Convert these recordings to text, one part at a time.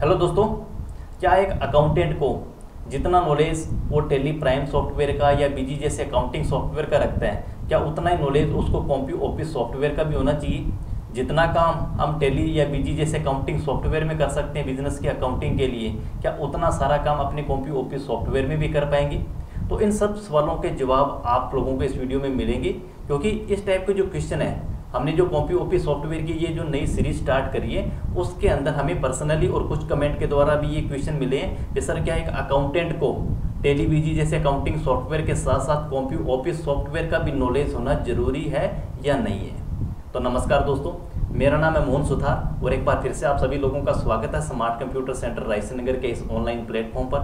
Hello दोस्तों, क्या एक अकाउंटेंट को जितना नॉलेज वो टेली प्राइम सॉफ्टवेयर का या बीजी जैसे अकाउंटिंग सॉफ्टवेयर का रखता है, क्या उतना ही नॉलेज उसको कॉम्प्यू ऑफ़िस सॉफ्टवेयर का भी होना चाहिए? जितना काम हम टेली या बीजी जैसे अकाउंटिंग सॉफ्टवेयर में कर सकते हैं बिज़नेस की अकाउंटिंग के लिए, क्या उतना सारा काम अपने कॉम्प्यू ऑफ़िस सॉफ्टवेयर में भी कर पाएँगे? तो इन सब सवालों के जवाब आप लोगों को इस वीडियो में मिलेंगे, क्योंकि इस टाइप के जो क्वेश्चन है हमने जो कॉम्पी ओपी सॉफ्टवेयर की ये जो नई सीरीज़ स्टार्ट करी है, उसके अंदर हमें पर्सनली और कुछ कमेंट के द्वारा भी ये क्वेश्चन मिले हैं कि सर क्या एक अकाउंटेंट को टेलीविजी जैसे अकाउंटिंग सॉफ्टवेयर के साथ साथ कॉम्पी ऑफ़िस सॉफ्टवेयर का भी नॉलेज होना ज़रूरी है या नहीं है? तो नमस्कार दोस्तों, मेरा नाम है मोहन सुथार और एक बार फिर से आप सभी लोगों का स्वागत है स्मार्ट कंप्यूटर सेंटर रायसेनगर के इस ऑनलाइन प्लेटफॉर्म पर।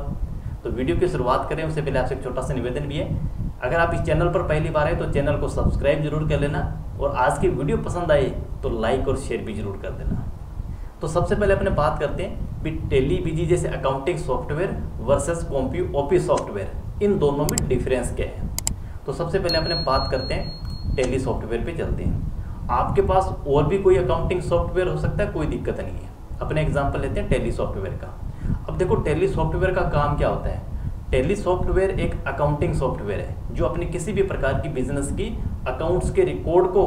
तो वीडियो की शुरुआत करें, उससे पहले आपसे एक छोटा सा निवेदन भी है अगर आप इस चैनल पर पहली बार आए तो चैनल को सब्सक्राइब ज़रूर कर लेना और आज की वीडियो पसंद आई तो लाइक और शेयर भी ज़रूर कर देना। तो सबसे पहले अपने बात करते हैं कि टेलीबीजी जैसे अकाउंटिंग सॉफ्टवेयर वर्सेस कॉम्प्यू ओपी सॉफ्टवेयर इन दोनों में डिफरेंस क्या है? तो सबसे पहले अपने बात करते हैं, टेली सॉफ्टवेयर पे चलते हैं। आपके पास और भी कोई अकाउंटिंग सॉफ्टवेयर हो सकता है, कोई दिक्कत नहीं है। अपने एग्ज़ाम्पल लेते हैं टेली सॉफ्टवेयर का। अब देखो, टेली सॉफ्टवेयर का काम क्या होता है? टेली सॉफ्टवेयर एक अकाउंटिंग सॉफ्टवेयर है, जो अपने किसी भी प्रकार की बिज़नेस की अकाउंट्स के रिकॉर्ड को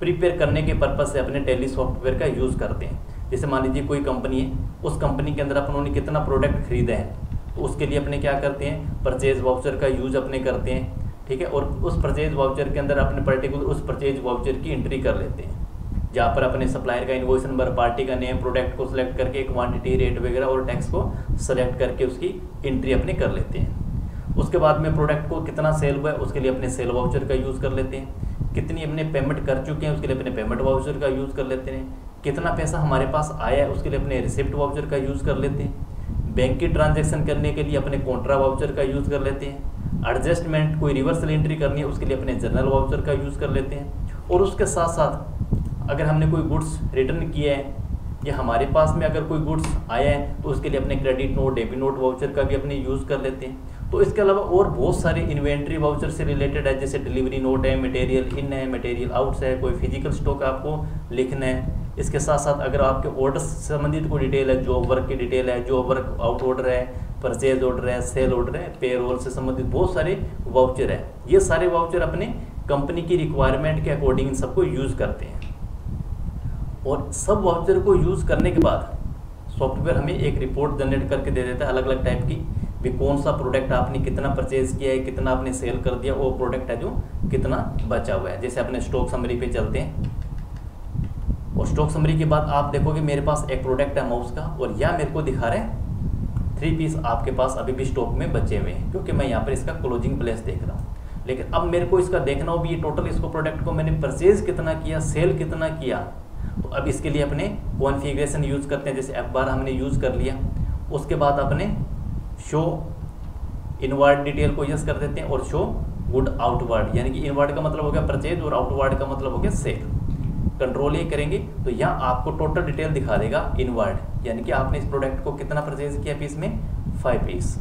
प्रिपेयर करने के पर्पज से अपने टेली सॉफ्टवेयर का यूज़ करते हैं। जैसे मान लीजिए कोई कंपनी है, उस कंपनी के अंदर अपनों ने कितना प्रोडक्ट खरीदा है तो उसके लिए अपने क्या करते हैं परचेज वाउचर का यूज़ अपने करते हैं, ठीक है? और उस परचेज वाउचर के अंदर अपने पर्टिकुलर उस परचेज वाउचर की एंट्री कर लेते हैं। जहाँ पर अपने सप्लायर का इन्वॉइस नंबर पार्टी का नेम प्रोडक्ट को सिलेक्ट करके क्वांटिटी रेट वगैरह और टैक्स को सिलेक्ट करके उसकी एंट्री अपने कर लेते हैं। उसके बाद में प्रोडक्ट को कितना सेल हुआ है, उसके लिए अपने सेल वाउचर का यूज़ कर लेते हैं। कितनी अपने पेमेंट कर चुके हैं, उसके लिए अपने पेमेंट वाउचर का यूज़ कर लेते हैं। कितना पैसा हमारे पास आया है, उसके लिए अपने रिसिप्ट वाउचर का यूज़ कर लेते हैं। बैंक की ट्रांजेक्शन करने के लिए अपने कॉन्ट्रा वाउचर का यूज़ कर लेते हैं। एडजस्टमेंट कोई रिवर्सल एंट्री करनी है, उसके लिए अपने जनरल वाउचर का यूज़ कर लेते हैं। और उसके साथ साथ अगर हमने कोई गुड्स रिटर्न किए हैं, या हमारे पास में अगर कोई गुड्स आया है तो उसके लिए अपने credit note, debit note, voucher का भी अपने यूज़ कर लेते हैं। तो इसके अलावा और बहुत सारे इन्वेंट्री वाउचर से रिलेटेड है, जैसे डिलीवरी नोट है मटेरियल इन है मटेरियल आउट्स है, कोई फ़िज़िकल स्टॉक आपको लिखना है। इसके साथ साथ अगर आपके ऑर्डर से संबंधित कोई डिटेल है जॉब वर्क की डिटेल है जॉब वर्क आउट ऑर्डर है परचेज ऑर्डर है सेल ऑर्डर है पे रोल से संबंधित बहुत सारे वाउचर है। ये सारे वाउचर अपने कंपनी की रिक्वायरमेंट के अकॉर्डिंग इन सबको यूज़ करते हैं। और सब वाउचर को यूज़ करने के बाद सॉफ्टवेयर हमें एक रिपोर्ट जनरेट करके दे देता है अलग अलग टाइप की भी कौन सा प्रोडक्ट आपने कितना परचेज किया है, कितना आपने सेल कर दिया, वो प्रोडक्ट है जो कितना बचा हुआ है। जैसे अपने स्टॉक समरी पे चलते हैं। और स्टॉक समरी के बाद आप देखोगे मेरे पास एक प्रोडक्ट है माउस का और यह मेरे को दिखा रहे हैं थ्री पीस आपके पास अभी भी स्टॉक में बचे हुए हैं, क्योंकि मैं यहाँ पर इसका क्लोजिंग प्लेस देख रहा हूँ। लेकिन अब मेरे को इसका देखना हो भी ये टोटल इसको प्रोडक्ट को मैंने परचेज कितना किया सेल कितना किया तो अब इसके लिए अपने कॉन्फ़िगरेशन यूज़ करते हैं, जैसे एक बार हमने यूज़ कर लिया। उसके बाद अपने शो इनवर्ड डिटेल को यस कर देते हैं और शो गुड आउटवर्ड यानी कि इनवर्ड का मतलब हो गया परचेज और आउटवर्ड का मतलब हो गया सेल कंट्रोल ये करेंगे तो यहाँ आपको टोटल डिटेल दिखा देगा इनवर्ड यानी कि आपने इस प्रोडक्ट को कितना परचेज किया पीस में? फाइव पीस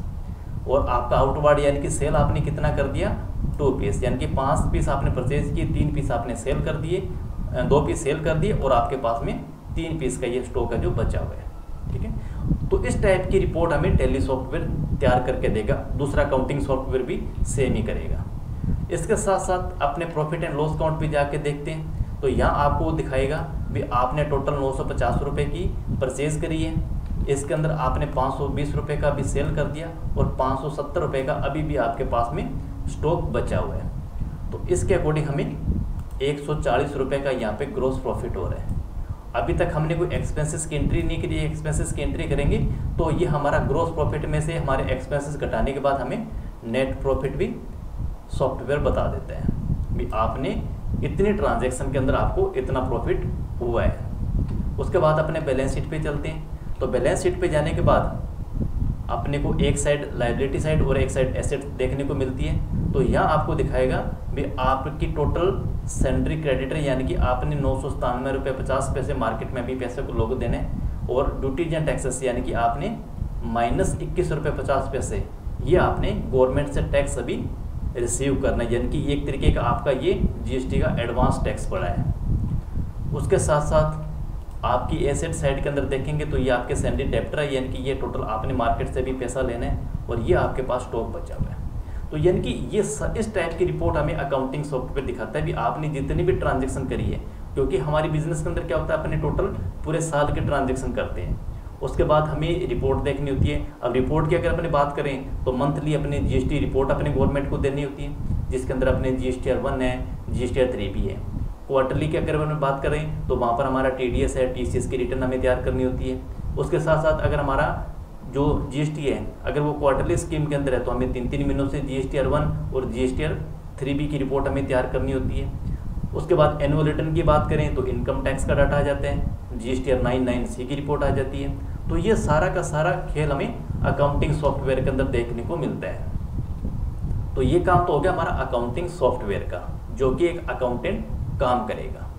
और आपका आउटवर्ड यानी कि सेल आपने कितना कर दिया? टू पीस यानी कि पाँच पीस आपने परचेज किए, तीन पीस आपने सेल कर दिए। दो पीस सेल कर दिए और आपके पास में तीन पीस का ये स्टॉक है जो बचा हुआ है, ठीक है? तो इस टाइप की रिपोर्ट हमें टेली सॉफ्टवेयर तैयार करके देगा, दूसरा काउंटिंग सॉफ्टवेयर भी सेम ही करेगा। इसके साथ साथ अपने प्रॉफिट एंड लॉस काउंट भी जाके देखते हैं तो यहाँ आपको दिखाएगा भी आपने टोटल नौ सौ की परचेज करी है, इसके अंदर आपने पाँच सौ का भी सेल कर दिया और पाँच सौ का अभी भी आपके पास में स्टॉक बचा हुआ है। तो इसके अकॉर्डिंग हमें एक सौ चालीस रुपये का यहाँ पे ग्रोस प्रॉफिट हो रहा है। अभी तक हमने कोई एक्सपेंसेस की एंट्री नहीं करी एक्सपेंसेस की एंट्री करेंगे तो ये हमारा ग्रोस प्रॉफिट में से हमारे एक्सपेंसेस घटाने के बाद हमें नेट प्रॉफिट भी सॉफ्टवेयर बता देते हैं भी आपने इतनी ट्रांजेक्शन के अंदर आपको इतना प्रॉफिट हुआ है। उसके बाद अपने बैलेंस शीट पे चलते हैं। तो बैलेंस शीट पे जाने के बाद अपने को एक साइड लाइबिलिटी साइड और एक साइड एसेट देखने को मिलती है। तो यहाँ आपको दिखाएगा भी आपकी टोटल सेंट्री क्रेडिटर, यानी कि आपने नौ सौ सतानवे रुपये पचास पैसे मार्केट में अभी पैसे को लोग देने और ड्यूटीज़ एंड टैक्सेस, यानी कि आपने माइनस इक्कीस रुपये पचास पैसे, ये आपने गवर्नमेंट से टैक्स अभी रिसीव करना है। यानी कि एक तरीके का आपका ये जीएसटी का एडवांस टैक्स पड़ा है। उसके साथ साथ आपकी एसेट साइड के अंदर देखेंगे तो ये आपके सैलरी डेप्टर है, यानी कि ये टोटल आपने मार्केट से भी पैसा लेना है और ये आपके पास स्टॉक बचा हुआ है। तो यानी कि ये स, इस टाइप की रिपोर्ट हमें अकाउंटिंग सॉफ्टवेयर दिखाता है भी आपने जितनी भी ट्रांजेक्शन करी है क्योंकि हमारी बिज़नेस के अंदर क्या होता है अपने टोटल पूरे साल के ट्रांजेक्शन करते हैं। उसके बाद हमें रिपोर्ट देखनी होती है। अब रिपोर्ट की अगर अपने बात करें तो मंथली अपने जीएसटी रिपोर्ट अपने गवर्नमेंट को देनी होती है जिसके अंदर अपने G S T R one है G S T R three भी है। क्वार्टरली की अगर हम बात करें तो वहाँ पर हमारा टी डी एस है टी सी एस की रिटर्न हमें तैयार करनी होती है। उसके साथ साथ अगर हमारा जो जी एस टी है, अगर वो क्वार्टरली स्कीम के अंदर है तो हमें तीन तीन महीनों से G S T R one और G S T R three B की रिपोर्ट हमें तैयार करनी होती है। उसके बाद एनुअल रिटर्न की बात करें तो इनकम टैक्स का डाटा आ जाता है G S T R nine nine C की रिपोर्ट आ जाती है। तो ये सारा का सारा खेल हमें अकाउंटिंग सॉफ्टवेयर के अंदर देखने को मिलता है। तो ये काम तो हो गया हमारा अकाउंटिंग सॉफ्टवेयर का, जो कि एक अकाउंटेंट काम करेगा।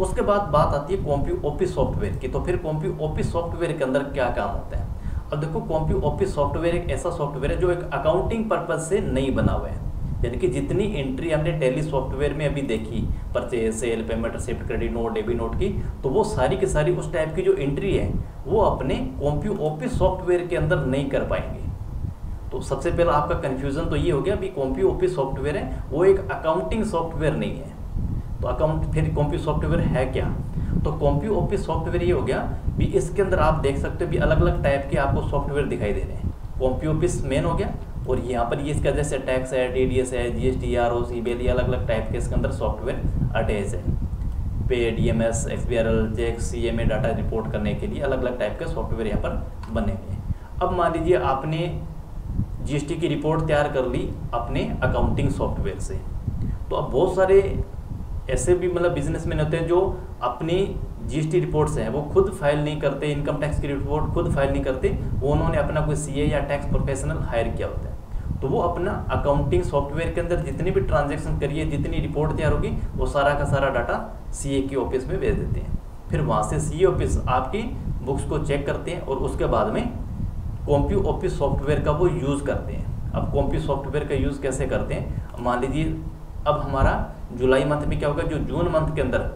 उसके बाद बात आती है कॉम्प्यू ऑफ़िस सॉफ्टवेयर की तो फिर कॉम्प्यू ऑफ़िस सॉफ्टवेयर के अंदर क्या काम होता है? अब देखो कॉम्प्यू ऑफ़िस सॉफ्टवेयर एक ऐसा सॉफ्टवेयर है जो एक अकाउंटिंग पर्पज से नहीं बना हुआ है। यानी कि जितनी एंट्री हमने टेली सॉफ्टवेयर में अभी देखी purchase sale payment receipt credit note debit note की तो वो सारी की सारी उस टाइप की जो एंट्री है, वो अपने कॉम्प्यू ऑफ़िस सॉफ्टवेयर के अंदर नहीं कर पाएँगे। तो सबसे पहला आपका कंफ्यूजन तो ये हो गया, अभी कॉम्प्यू ऑफ़िस सॉफ्टवेयर है, वो एक अकाउंटिंग सॉफ्टवेयर नहीं है। तो अकाउंट फिर कॉम्प्यू सॉफ्टवेयर है क्या? तो कॉम्प्यू ऑफ़िस सॉफ्टवेयर ये हो गया भी इसके अंदर आप देख सकते हो भी अलग अलग टाइप के आपको सॉफ्टवेयर दिखाई दे रहे हैं। कॉम्प्यू ऑफ़िस मेन हो गया और यहाँ पर ये इसका जैसे टैक्स है डी डी एस है G S T R O C bell अलग अलग टाइप के इसके अंदर सॉफ्टवेयर अटैच है। पे D M S X B R L Jake C M A data report करने के लिए अलग अलग टाइप के सॉफ्टवेयर यहाँ पर बने हुए हैं। अब मान लीजिए आपने जीएसटी की रिपोर्ट तैयार कर ली अपने अकाउंटिंग सॉफ्टवेयर से। तो अब बहुत सारे ऐसे भी मतलब बिजनेसमैन होते हैं जो अपनी जीएसटी रिपोर्ट्स हैं, वो खुद फ़ाइल नहीं करते इनकम टैक्स की रिपोर्ट खुद फ़ाइल नहीं करते, वो उन्होंने अपना कोई सीए या टैक्स प्रोफेशनल हायर किया होता है। तो वो अपना अकाउंटिंग सॉफ्टवेयर के अंदर जितनी भी ट्रांजेक्शन करिए, जितनी रिपोर्ट तैयार होगी, वो सारा का सारा डाटा सी की ऑफ़िस में भेज देते हैं। फिर वहाँ से सीए ऑफ़िस आपकी बुक्स को चेक करते हैं और उसके बाद में कॉम्प्यू ऑफ़िस सॉफ्टवेयर का वो यूज़ करते हैं। अब कॉम्प्यू सॉफ्टवेयर का यूज़ कैसे करते हैं? मान लीजिए, अब हमारा जुलाई मंथ में क्या होगा? जो जून मंथ के अंदर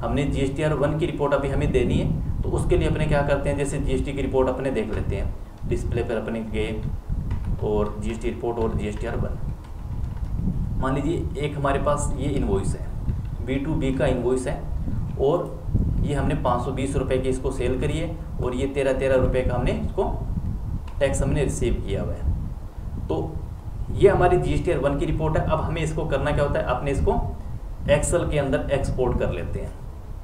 हमने G S T R one की रिपोर्ट अभी हमें देनी है तो उसके लिए अपने क्या करते हैं, जैसे जी एस टी की रिपोर्ट अपने देख लेते हैं। डिस्प्ले पर अपने गए और जी एस टी रिपोर्ट और G S T R one मान लीजिए एक हमारे पास ये इन्वॉइस है बी टू बी का इन्वॉइस है, और ये हमने पाँच सौ बीस रुपये की इसको सेल करी है, और ये तेरह तेरह रुपये का हमने इसको टैक्स हमने रिसीव किया हुआ है। तो ये हमारी G S T R one की रिपोर्ट है, अब हमें इसको करना क्या होता है, अपने इसको एक्सेल के अंदर एक्सपोर्ट कर लेते हैं।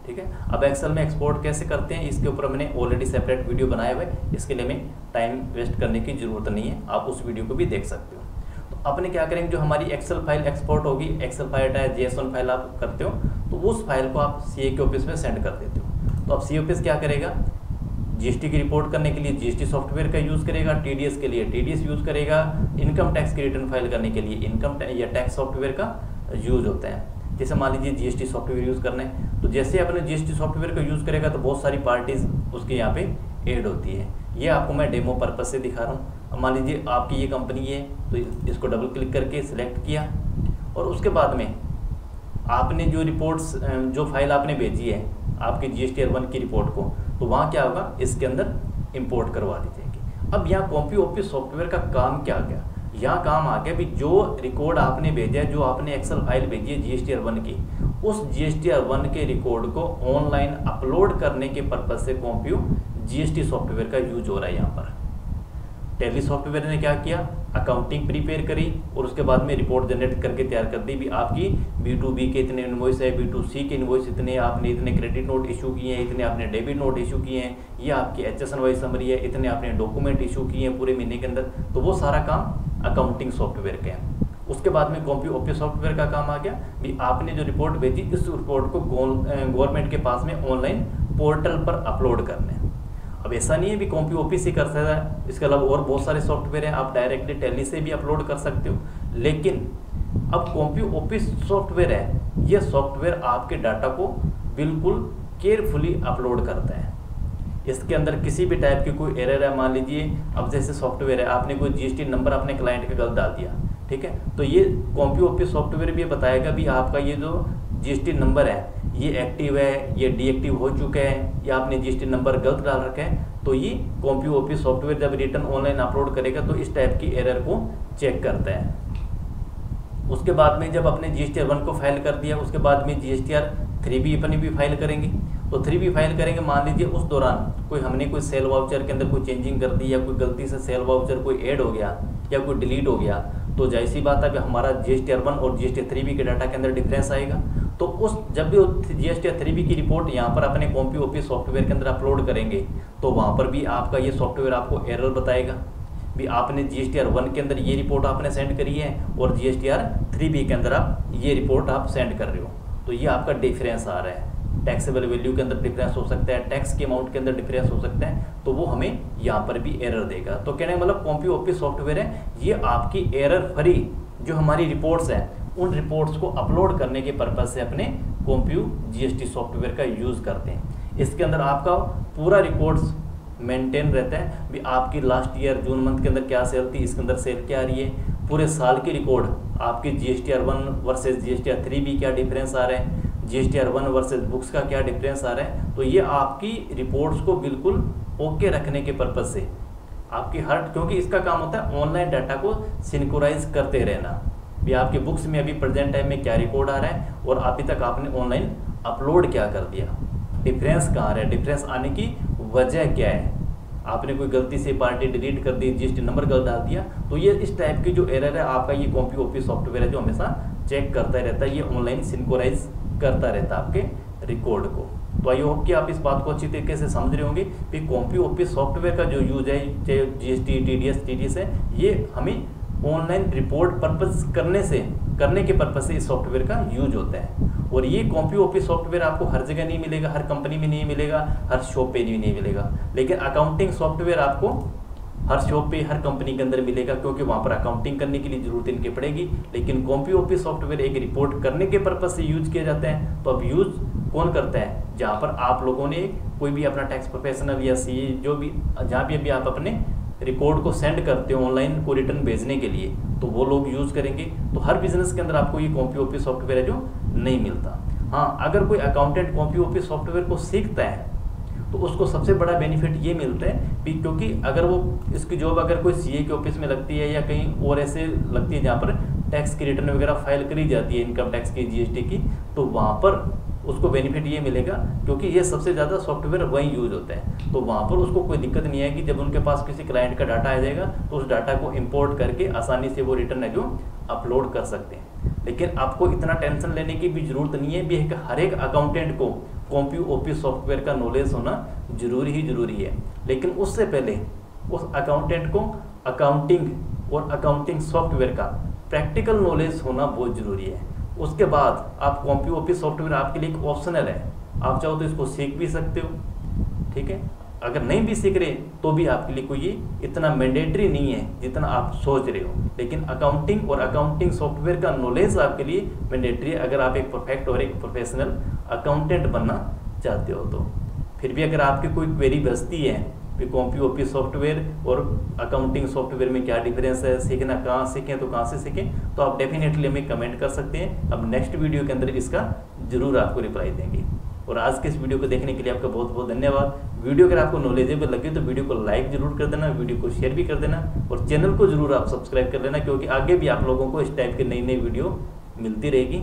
ठीक है? अब एक्सेल में एक्सपोर्ट कैसे करते हैं? इसके ऊपर मैंने ऑलरेडी सेपरेट वीडियो बनाया हुआ है। इसके लिए हमें टाइम वेस्ट करने की ज़रूरत नहीं है। आप उस वीडियो को भी देख सकते हो। तो अपने क्या करेंगे? जो हमारी एक्सेल फ़ाइल एक्सपोर्ट होगी एक्सेल फ़ाइल है जे फ़ाइल आप करते हो तो उस फ़ाइल को आप सीए के ऑफ़िस में सेंड कर देते हो। तो अब सी ऑफ़िस क्या करेगा? जीएसटी की रिपोर्ट करने के लिए जीएसटी सॉफ्टवेयर का यूज़ करेगा टीडीएस के लिए टीडीएस यूज़ करेगा इनकम टैक्स की रिटर्न फ़ाइल करने के लिए इनकम या टैक्स सॉफ्टवेयर का यूज़ होता है। जैसे मान लीजिए जीएसटी सॉफ्टवेयर यूज़ करना है जैसे अपने जीएसटी सॉफ्टवेयर का यूज़ करेगा तो बहुत सारी पार्टीज़ उसके यहाँ पे ऐड होती है। ये आपको मैं डेमो पर्पज से दिखा रहा हूँ। अब मान लीजिए आपकी ये कंपनी है तो इसको डबल क्लिक करके सिलेक्ट किया। और उसके बाद में आपने जो रिपोर्ट्स जो फ़ाइल आपने भेजी है, आपके जी एस की रिपोर्ट को तो वहाँ क्या होगा? इसके अंदर इम्पोर्ट करवा दी जाएगी। अब यहाँ कॉम्पी ऑफ़िस सॉफ्टवेयर का काम क्या गया? यहाँ काम आ गया भी जो रिकॉर्ड आपने भेजा है, जो आपने एक्सेल फ़ाइल भेजी है जी एस की उस जी वन के रिकॉर्ड को ऑनलाइन अपलोड करने के पर्पज से कॉम्प्यू जीएसटी सॉफ्टवेयर का यूज़ हो रहा है यहाँ पर। टेली सॉफ्टवेयर ने क्या किया? अकाउंटिंग प्रिपेयर करी और उसके बाद में रिपोर्ट जनरेट करके तैयार कर दी भी आपकी। बी टू बी के इतने इन्वॉइस है बी टू सी के इन्वॉइस इतने आपने इतने क्रेडिट नोट इशू किए हैं, इतने आपने डेबिट नोट इशू किए हैं, ये आपकी H S N wise summary है, इतने आपने डॉक्यूमेंट इशू किए हैं पूरे महीने के अंदर। तो वो सारा काम अकाउंटिंग सॉफ्टवेयर के हैं। उसके बाद में कॉम्पी ओपी सॉफ्टवेयर का काम आ गया भी आपने जो रिपोर्ट भेजी, इस रिपोर्ट को गवर्नमेंट के पास में ऑनलाइन पोर्टल पर अपलोड करने अब ऐसा नहीं है भी कॉम्पी ऑफ़िस ही कर सकता है। इसके अलावा और बहुत सारे सॉफ्टवेयर हैं, आप डायरेक्टली टेली से भी अपलोड कर सकते हो। लेकिन अब कॉम्प्यू ऑफ़िस सॉफ्टवेयर है यह सॉफ्टवेयर आपके डाटा को बिल्कुल केयरफुली अपलोड करता है। इसके अंदर किसी भी टाइप की कोई एरर है, मान लीजिए, अब जैसे सॉफ्टवेयर है, आपने कोई जीएसटी नंबर अपने क्लाइंट का गलत डाल दिया। ठीक है? तो ये कॉम्प्यू ऑफ़िस सॉफ्टवेयर भी बताएगा भी आपका ये जो जीएसटी नंबर है, ये एक्टिव है, ये डीएक्टिव हो चुका है, या आपने जीएसटी नंबर गलत डाल रखे है तो ये कॉम्प्यू ओपी सॉफ्टवेयर जब रिटर्न ऑनलाइन अपलोड करेगा तो इस टाइप की एरर को चेक करता है। उसके बाद में जब अपने जी एस वन को फ़ाइल कर दिया, उसके बाद में G S T R three B अपनी भी फ़ाइल करेंगे। तो थ्री बी फ़ाइल करेंगे, मान लीजिए उस दौरान कोई हमने कोई सेल वाउचर के अंदर कोई चेंजिंग कर दी या कोई गलती से सेल वाउचर कोई ऐड हो गया या कोई डिलीट हो गया तो जैसी बात है कि हमारा G S T R one और G S T three B के डाटा के अंदर डिफरेंस आएगा। तो उस, जब भी G S T three B की रिपोर्ट यहाँ पर अपने कॉम्पी ओपी सॉफ्टवेयर के अंदर अपलोड करेंगे तो वहाँ पर भी आपका ये सॉफ्टवेयर आपको एरर बताएगा। भी आपने G S T R one के अंदर ये रिपोर्ट आपने सेंड करी है और G S T R three B के अंदर आप ये रिपोर्ट आप सेंड कर रहे हो। तो ये आपका डिफरेंस आ रहा है। टैक्सेबल वैल्यू के अंदर डिफरेंस हो सकता है टैक्स के अमाउंट के अंदर डिफरेंस हो सकता है। तो वो हमें यहाँ पर भी एरर देगा। तो कहने मतलब कॉम्पी ओपी सॉफ्टवेयर है, ये आपकी एरर फ्री जो हमारी रिपोर्ट्स हैं, उन रिपोर्ट्स को अपलोड करने के पर्पज से अपने कॉम्प्यू जीएसटी सॉफ्टवेयर का यूज़ करते हैं। इसके अंदर आपका पूरा रिकॉर्ड्स मेंटेन रहता है। भी आपकी लास्ट ईयर जून मंथ के अंदर क्या सेल थी, इसके अंदर सेल क्या आ रही है, पूरे साल की रिकॉर्ड आपकी G S T R one versus G S T R three भी क्या डिफरेंस आ रहे हैं G S T R one versus books का क्या डिफरेंस आ रहा है तो ये आपकी रिपोर्ट्स को बिल्कुल ओके रखने के पर्पज़ से। आपकी हर क्योंकि इसका काम होता है ऑनलाइन डाटा को सिंक्रोनाइज करते रहना। भी आपके बुक्स में अभी प्रेजेंट टाइम में क्या रिकॉर्ड आ रहा है और अभी तक आपने ऑनलाइन अपलोड क्या कर दिया। डिफरेंस कहाँ रहा है? डिफरेंस आने की वजह क्या है? आपने कोई गलती से पार्टी डिलीट कर दी जीएसटी नंबर गलत डाल दिया तो ये इस टाइप की जो एरर है, आपका ये कॉपी ओपी सॉफ्टवेयर है जो हमेशा चेक करता रहता है, ये ऑनलाइन सिंकोराइज करता रहता है आपके रिकॉर्ड को। तो आई होप कि आप इस बात को अच्छी तरीके से समझ रहे होंगे कि कॉम्पी ओपी सॉफ्टवेयर का जो यूज़ है, चाहे G S T T D S T D S है, ये हमें ऑनलाइन रिपोर्ट पर्पज करने से, करने के पर्पज से इस सॉफ्टवेयर का यूज़ होता है। और ये कॉपी ओपी सॉफ्टवेयर आपको हर जगह नहीं मिलेगा, हर कंपनी में नहीं मिलेगा, हर शॉप पे भी नहीं मिलेगा। लेकिन अकाउंटिंग सॉफ्टवेयर आपको हर शॉप पे, हर कंपनी के अंदर मिलेगा, क्योंकि वहाँ पर अकाउंटिंग करने के लिए ज़रूरत इनकी पड़ेगी। लेकिन कॉपी ओपी सॉफ्टवेयर एक रिपोर्ट करने के पर्पज से यूज़ किया जाता है। तो अब यूज़ कौन करता है? जहाँ पर आप लोगों ने कोई भी अपना टैक्स प्रोफेशनल या सी जो भी, जहाँ भी अभी आप अपने रिकॉर्ड को सेंड करते हो ऑनलाइन को रिटर्न भेजने के लिए तो वो लोग यूज़ करेंगे। तो हर बिज़नेस के अंदर आपको ये कॉपी ओपी सॉफ्टवेयर है जो नहीं मिलता। हाँ अगर कोई अकाउंटेंट कॉपी ओपी सॉफ्टवेयर को सीखता है तो उसको सबसे बड़ा बेनिफिट ये मिलता है भी क्योंकि अगर वो इसकी जॉब अगर कोई सीए के ऑफ़िस में लगती है या कहीं और ऐसे लगती है जहाँ पर टैक्स की रिटर्न वगैरह फ़ाइल करी जाती है इनकम टैक्स की जीएसटी की तो वहाँ पर उसको बेनिफिट ये मिलेगा, क्योंकि ये सबसे ज़्यादा सॉफ्टवेयर वहीं यूज़ होता है। तो वहाँ पर उसको कोई दिक्कत नहीं आएगी। जब उनके पास किसी क्लाइंट का डाटा आ जाएगा तो उस डाटा को इम्पोर्ट करके आसानी से वो रिटर्न है जो अपलोड कर सकते हैं। लेकिन आपको इतना टेंशन लेने की भी ज़रूरत नहीं है। भी एक हर एक अकाउंटेंट को कॉम्प्यू ओपी सॉफ्टवेयर का नॉलेज होना ज़रूरी ही ज़रूरी है। लेकिन उससे पहले उस अकाउंटेंट को अकाउंटिंग और अकाउंटिंग सॉफ्टवेयर का प्रैक्टिकल नॉलेज होना बहुत ज़रूरी है। उसके बाद आप कॉम्प्यू ओपी सॉफ्टवेयर आपके लिए एक ऑप्शनल है। आप चाहो तो इसको सीख भी सकते हो, ठीक है? अगर नहीं भी सीख रहे तो भी आपके लिए कोई इतना मैंडेटरी नहीं है जितना आप सोच रहे हो। लेकिन अकाउंटिंग और अकाउंटिंग सॉफ्टवेयर का नॉलेज आपके लिए मैंडेटरी है, अगर आप एक परफेक्ट और एक प्रोफेशनल अकाउंटेंट बनना चाहते हो तो। फिर भी अगर आपकी कोई क्वेरी बचती है कि कॉम्पी सॉफ्टवेयर और अकाउंटिंग सॉफ्टवेयर में क्या डिफरेंस है? सीखना कहाँ सीखें तो कहाँ से सीखें? तो आप डेफिनेटली हमें कमेंट कर सकते हैं। अब नेक्स्ट वीडियो के अंदर इसका ज़रूर आपको रिप्लाई देंगे। और आज के इस वीडियो को देखने के लिए आपका बहुत बहुत धन्यवाद। वीडियो अगर आपको नॉलेजेबल लगे तो वीडियो को लाइक ज़रूर कर देना वीडियो को शेयर भी कर देना और चैनल को ज़रूर आप सब्सक्राइब कर लेना, क्योंकि आगे भी आप लोगों को इस टाइप की नई नई वीडियो मिलती रहेगी।